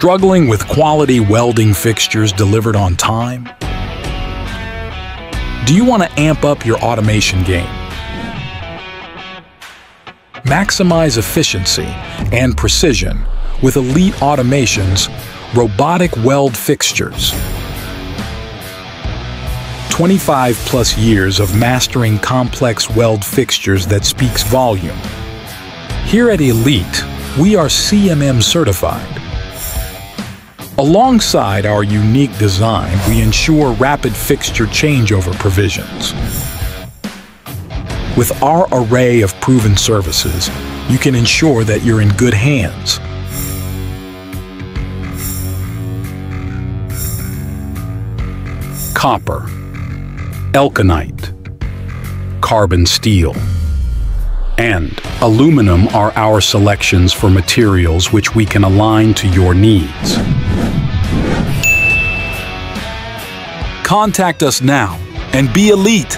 Struggling with quality welding fixtures delivered on time? Do you want to amp up your automation game? Maximize efficiency and precision with Elite Automation's robotic weld fixtures. 25 plus years of mastering complex weld fixtures that speaks volume. Here at Elite, we are CMM certified. Alongside our unique design, we ensure rapid fixture changeover provisions. With our array of proven services, you can ensure that you're in good hands. Copper, Elkonite, carbon steel, and aluminum are our selections for materials which we can align to your needs. Contact us now and be elite.